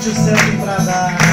convite o pra dar.